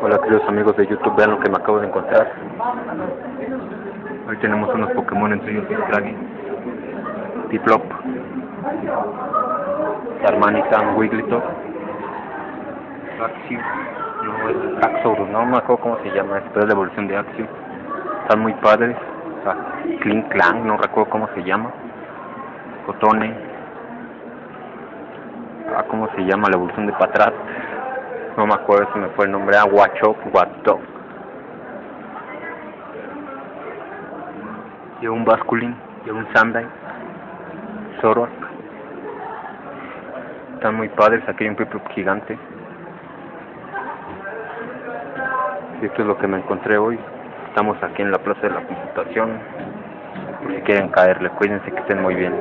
Hola queridos amigos de YouTube, vean lo que me acabo de encontrar. Hoy tenemos unos Pokémon entre ellos Draghi, Diplop, Darmanitan, Wigglytuff, Axio, no es Axorus, no me acuerdo cómo se llama, pero es la evolución de Axio. Están muy padres, Clink Clang, no recuerdo cómo se llama, Cotone, ah, cómo se llama la evolución de Patrat, no me acuerdo si me fue el nombre, ah, Wachop, Watop. Llevo un Basculin, llevo un Sandai, Zoroark. Están muy padres, aquí hay un Piplup gigante. Y esto es lo que me encontré hoy. Estamos aquí en la Plaza de la Computación. Por si quieren caerle, cuídense que estén muy bien.